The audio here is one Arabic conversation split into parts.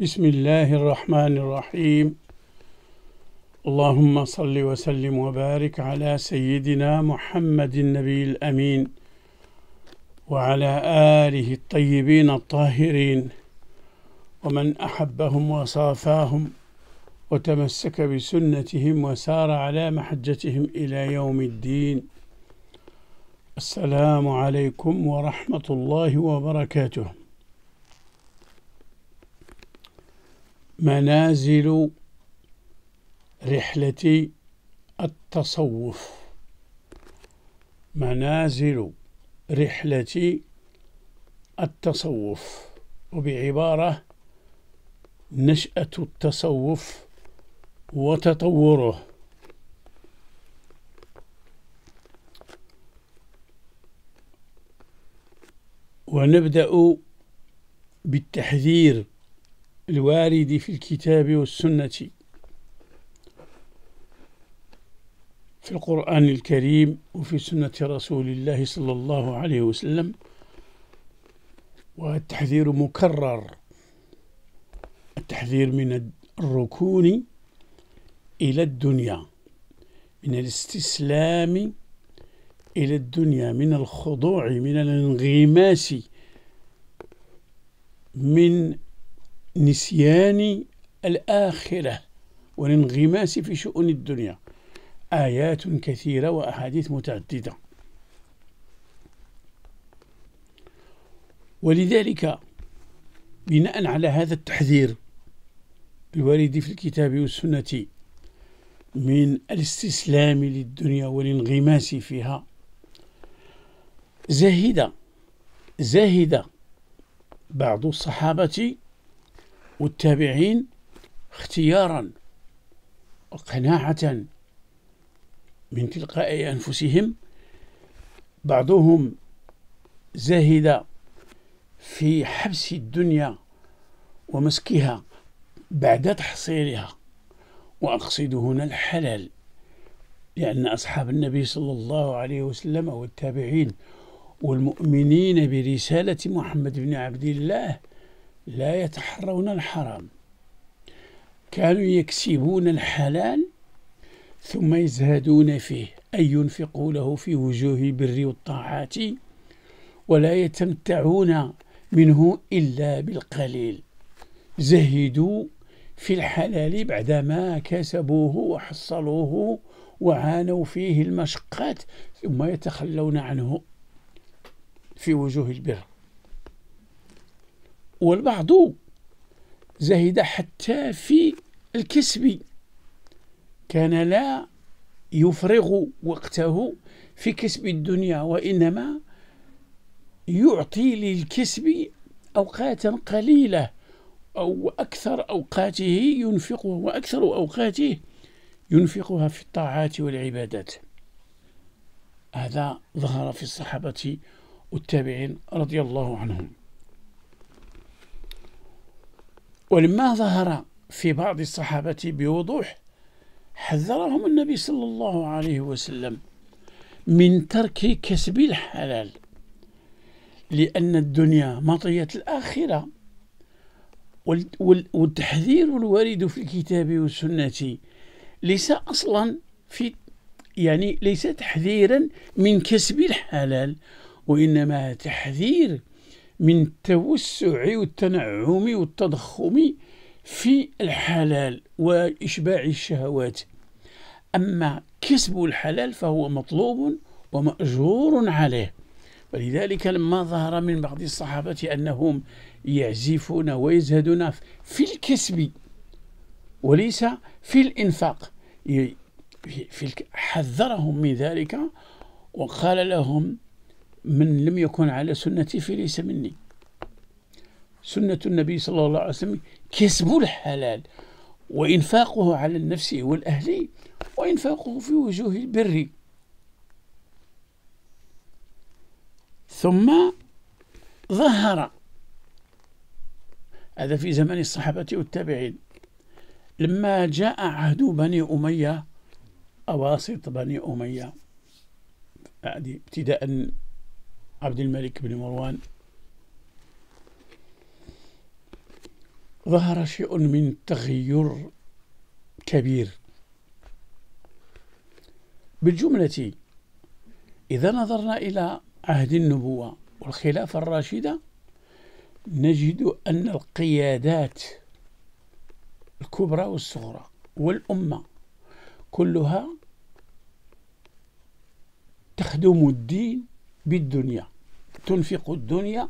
بسم الله الرحمن الرحيم. اللهم صل وسلم وبارك على سيدنا محمد النبي الأمين وعلى آله الطيبين الطاهرين ومن أحبهم وصافاهم وتمسك بسنتهم وسار على محجتهم إلى يوم الدين. السلام عليكم ورحمة الله وبركاته. منازل رحلة التصوف. منازل رحلة التصوف. وبعبارة نشأة التصوف وتطوره. ونبدأ بالتحذير الوارد في الكتاب والسنة. في القرآن الكريم وفي سنة رسول الله صلى الله عليه وسلم والتحذير مكرر. التحذير من الركون إلى الدنيا من الاستسلام إلى الدنيا من الخضوع من الانغماس من نسيان الآخرة والانغماس في شؤون الدنيا. آيات كثيرة وأحاديث متعددة. ولذلك بناء على هذا التحذير الوارد في الكتاب والسنة من الاستسلام للدنيا والانغماس فيها زهد زهد بعض الصحابة والتابعين اختيارا وقناعة من تلقاء أنفسهم بعضهم زاهد في حبس الدنيا ومسكها بعد تحصيلها. وأقصد هنا الحلال لأن أصحاب النبي صلى الله عليه وسلم والتابعين والمؤمنين برسالة محمد بن عبد الله لا يتحرون الحرام. كانوا يكسبون الحلال ثم يزهدون فيه. أي ينفقوا له في وجوه البر والطاعات ولا يتمتعون منه إلا بالقليل. زهدوا في الحلال بعدما كسبوه وحصلوه وعانوا فيه المشقات ثم يتخلون عنه في وجوه البر. والبعض زهد حتى في الكسب. كان لا يفرغ وقته في كسب الدنيا وإنما يعطي للكسب أوقاتا قليلة أو أكثر أوقاته ينفقه وأكثر أوقاته ينفقها في الطاعات والعبادات. هذا ظهر في الصحابة والتابعين رضي الله عنهم. ولما ظهر في بعض الصحابة بوضوح حذرهم النبي صلى الله عليه وسلم من ترك كسب الحلال لأن الدنيا مطية الآخرة. والتحذير الوارد في الكتاب والسنة ليس أصلا في يعني ليس تحذيرا من كسب الحلال وإنما تحذير من التوسع والتنعم والتضخم في الحلال وإشباع الشهوات. أما كسب الحلال فهو مطلوب ومأجور عليه. ولذلك لما ظهر من بعض الصحابة أنهم يعزفون ويزهدون في الكسب وليس في الإنفاق. في حذرهم من ذلك وقال لهم من لم يكن على سنتي فليس مني. سنة النبي صلى الله عليه وسلم كسب الحلال وإنفاقه على النفس والأهل وإنفاقه في وجوه البر. ثم ظهر. هذا في زمن الصحابة والتابعين. لما جاء عهد بني أمية أواسط بني أمية ابتداء عبد الملك بن مروان. ظهر شيء من تغير كبير. بالجملة إذا نظرنا إلى عهد النبوة والخلافة الراشدة نجد أن القيادات الكبرى والصغرى والأمة كلها تخدم الدين بالدنيا تنفق الدنيا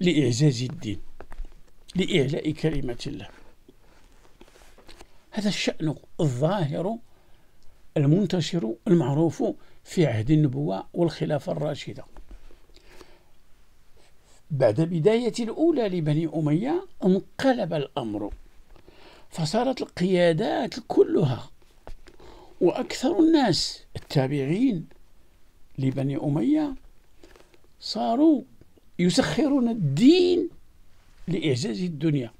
لإعزاز الدين لإعلاء كلمة الله. هذا الشأن الظاهر المنتشر المعروف في عهد النبوة والخلافة الراشدة. بعد بداية الأولى لبني أمية انقلب الأمر فصارت القيادات كلها وأكثر الناس التابعين لبني أمية صاروا يسخرون الدين لإعزاز الدنيا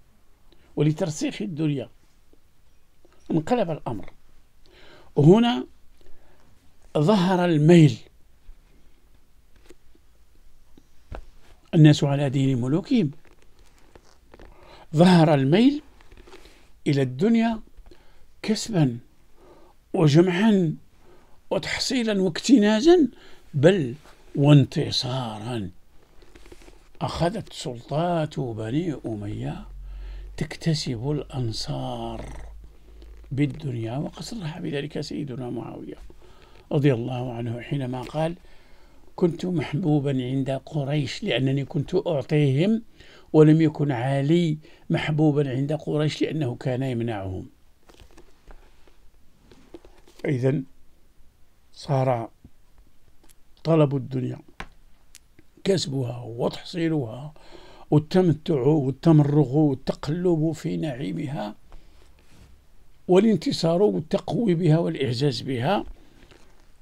ولترسيخ الدنيا. انقلب الأمر. هنا ظهر الميل. الناس على دين ملوكهم. ظهر الميل إلى الدنيا كسبا وجمعا. وتحصيلا واكتنازا بل وانتصارا. أخذت سلطات بني أمية تكتسب الأنصار بالدنيا وقد صرح بذلك سيدنا معاوية رضي الله عنه حينما قال كنت محبوبا عند قريش لأنني كنت أعطيهم ولم يكن علي محبوبا عند قريش لأنه كان يمنعهم. إذا صار طلب الدنيا كسبها وتحصيلها والتمتع والتمرغ والتقلب في نعيمها والانتصار والتقوي بها والإعزاز بها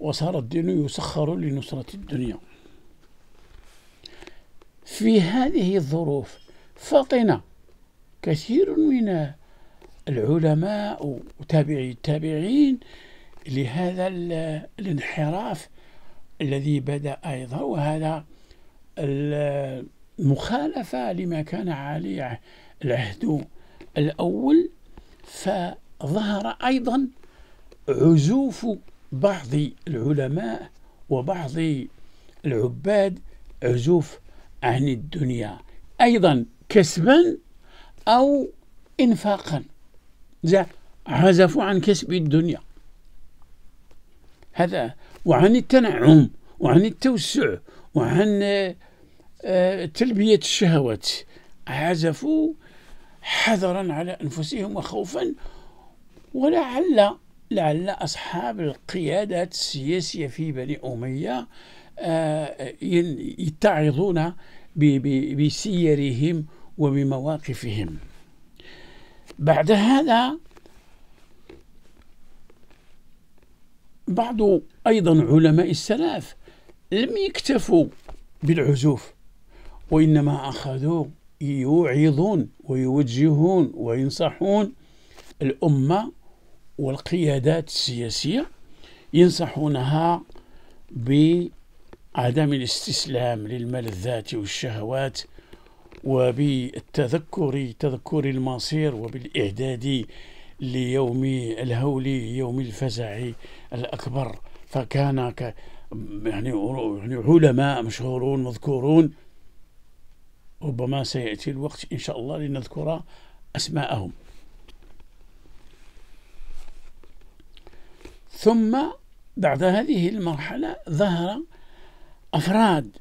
وصار الدين يسخر لنصرة الدنيا. في هذه الظروف فطن كثير من العلماء وتابعي التابعين لهذا الانحراف الذي بدأ أيضا وهذا المخالفة لما كان عليه العهد الأول. فظهر أيضا عزوف بعض العلماء وبعض العباد عزوف عن الدنيا أيضا كسبا أو إنفاقا. عزفوا عن كسب الدنيا. هذا. وعن التنعم وعن التوسع وعن آه، تلبية الشهوات. عزفوا حذرا على أنفسهم وخوفا ولعل لعل أصحاب القيادات السياسية في بني أمية آه، يتعظون بسيرهم وبمواقفهم. بعد هذا بعض أيضا علماء السلف لم يكتفوا بالعزوف وإنما أخذوا يوعظون ويوجهون وينصحون الأمة والقيادات السياسية ينصحونها بعدم الاستسلام للملذات والشهوات وبالتذكر تذكر المصير وبالإعداد ليوم الهول يوم الفزع الأكبر. فكان ك يعني يعني علماء مشهورون مذكورون. ربما سيأتي الوقت إن شاء الله لنذكر أسماءهم. ثم بعد هذه المرحلة ظهر أفراد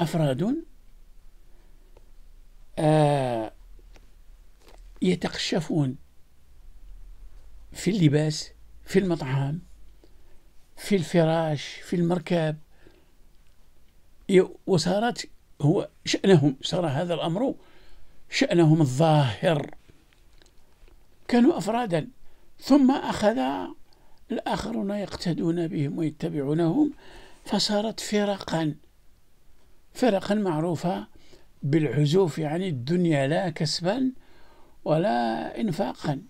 أفراد آه يتقشفون في اللباس في المطعم في الفراش في المركب. وصارت هو شأنهم صار هذا الأمر شأنهم الظاهر. كانوا أفرادا. ثم أخذ الآخرون يقتدون بهم ويتبعونهم فصارت فرقا. فرقا معروفة بالعزوف عن الدنيا لا كسبا ولا إنفاقا.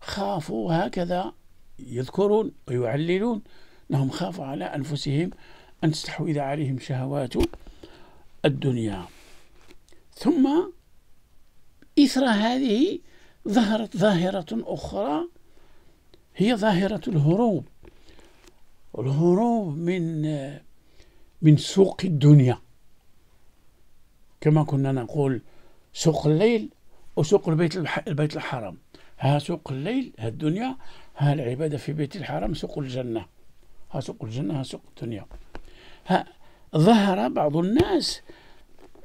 خافوا هكذا يذكرون ويعللون أنهم خافوا على أنفسهم أن تستحوذ عليهم شهوات الدنيا. ثم إثر هذه ظهرت ظاهرة أخرى هي ظاهرة الهروب. الهروب من من سوق الدنيا. كما كنا نقول سوق الليل وسوق البيت البيت الحرام. ها سوق الليل ها الدنيا ها العبادة في بيت الحرام سوق الجنة. ها سوق الجنة ها سوق الدنيا. ها ظهر بعض الناس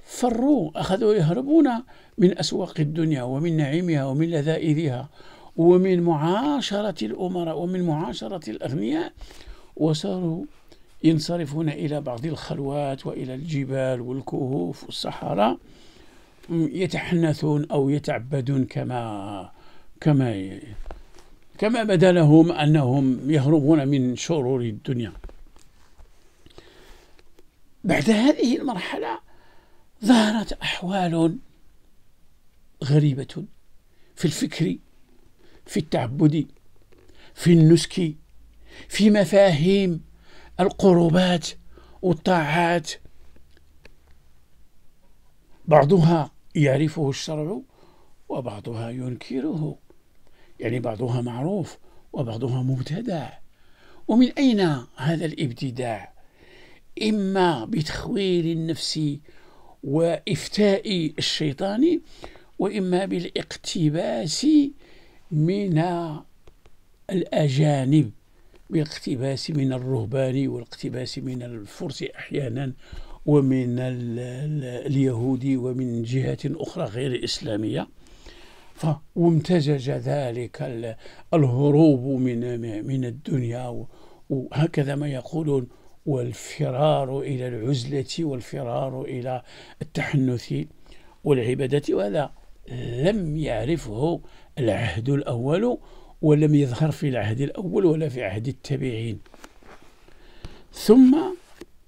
فروا أخذوا يهربون من أسواق الدنيا ومن نعيمها ومن لذائذها ومن معاشرة الأمراء ومن معاشرة الأغنياء وصاروا ينصرفون إلى بعض الخلوات وإلى الجبال والكهوف والصحراء يتحنثون أو يتعبدون كما كما كما بدا لهم أنهم يهربون من شرور الدنيا. بعد هذه المرحلة ظهرت أحوال غريبة في الفكر في التعبد في النسك في مفاهيم القربات والطاعات. بعضها يعرفه الشرع وبعضها ينكره. يعني بعضها معروف وبعضها مبتدع. ومن أين هذا الإبتداع؟ إما بتخويل النفس وإفتاء الشيطان وإما بالاقتباس من الأجانب بالاقتباس من الرهبان والاقتباس من الفرس أحيانا ومن اليهود ومن جهات أخرى غير إسلامية. وامتزج ذلك الهروب من من الدنيا وهكذا ما يقولون والفرار إلى العزلة والفرار إلى التحنث والعبادة. وهذا لم يعرفه العهد الأول ولم يظهر في العهد الأول ولا في عهد التابعين. ثم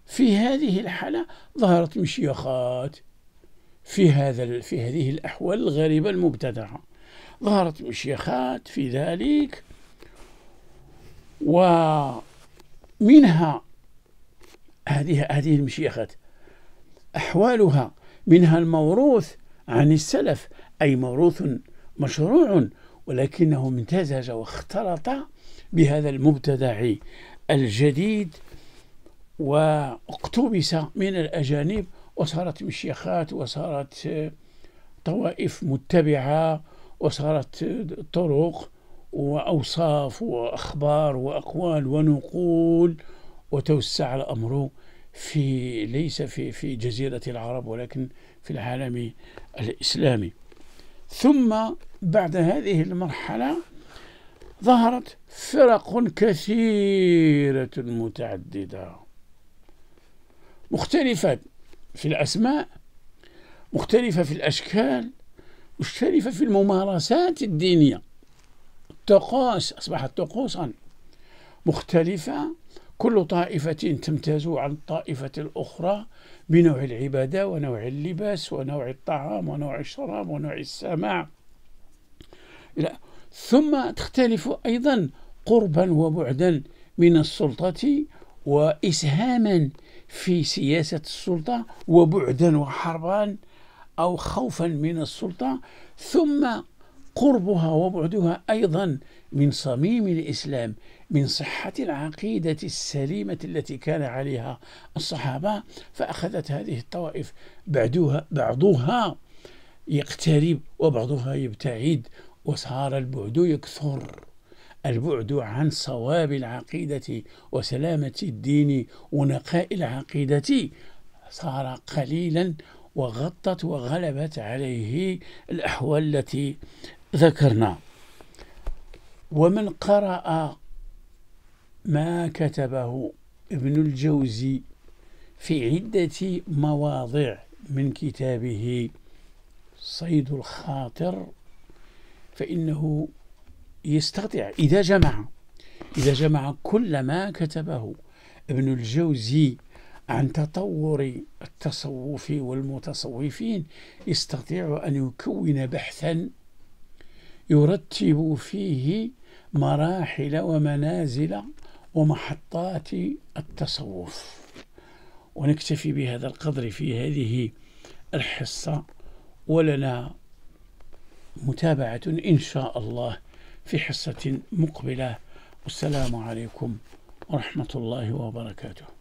في هذه الحالة ظهرت مشيخات في هذا في هذه الأحوال الغريبة المبتدعة. ظهرت مشيخات في ذلك ومنها هذه هذه المشيخات أحوالها منها الموروث عن السلف أي موروث مشروع ولكنه امتزج واختلط بهذا المبتدع الجديد واقتبس من الأجانب وصارت مشيخات وصارت طوائف متبعة وصارت طرق وأوصاف وأخبار وأقوال ونقول وتوسع الأمر في ليس في في جزيرة العرب ولكن في العالم الإسلامي. ثم بعد هذه المرحلة ظهرت فرق كثيرة متعددة مختلفة في الأسماء مختلفة في الأشكال مختلفة في الممارسات الدينية. الطقوس أصبحت طقوسا مختلفة. كل طائفة تمتاز عن الطائفة الأخرى بنوع العبادة ونوع اللباس ونوع الطعام ونوع الشراب ونوع السماع. ثم تختلف أيضا قربا وبعدا من السلطة وإسهاما في سياسة السلطة وبعدا وحربا أو خوفا من السلطة ثم قربها وبعدها أيضا من صميم الإسلام من صحة العقيدة السليمة التي كان عليها الصحابة فأخذت هذه الطوائف. بعدها بعضها يقترب وبعضها يبتعد وصار البعد يكثر. البعد عن صواب العقيدة وسلامة الدين ونقاء العقيدة. صار قليلا وغطت وغلبت عليه الأحوال التي ذكرنا. ومن قرأ ما كتبه ابن الجوزي في عدة مواضع من كتابه صيد الخاطر فإنه يستطيع إذا جمع إذا جمع كل ما كتبه ابن الجوزي عن تطور التصوف والمتصوفين يستطيع أن يكون بحثا يرتب فيه مراحل ومنازل ومحطات التصوف. ونكتفي بهذا القدر في هذه الحصة ولنا متابعة إن شاء الله. في حصة مقبلة. والسلام عليكم ورحمة الله وبركاته.